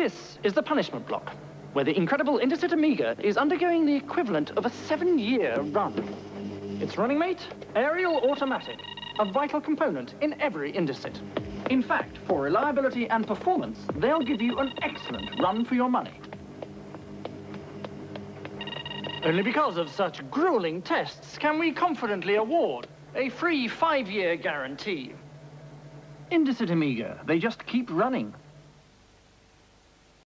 This is the punishment block, where the incredible Indesit Omega is undergoing the equivalent of a seven-year run. Its running mate, Ariel Automatic, a vital component in every Indesit. In fact, for reliability and performance, they'll give you an excellent run for your money. Only because of such grueling tests can we confidently award a free five-year guarantee. Indesit Omega, they just keep running.